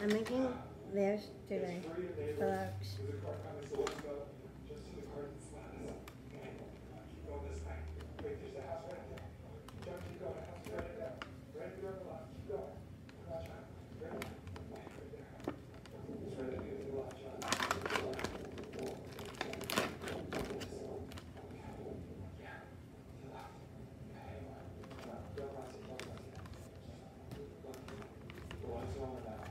I'm making this today. Relax. I'm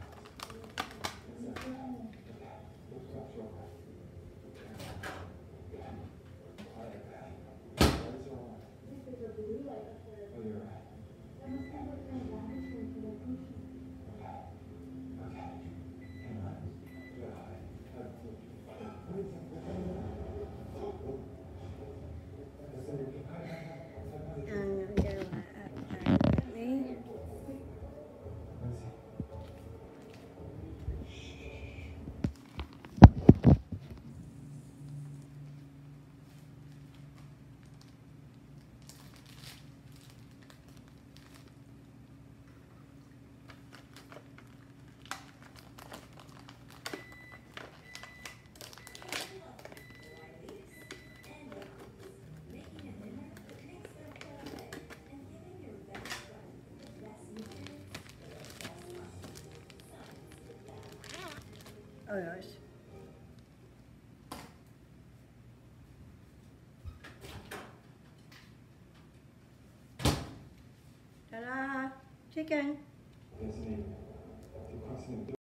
Oh, nice. Ta-da! Chicken!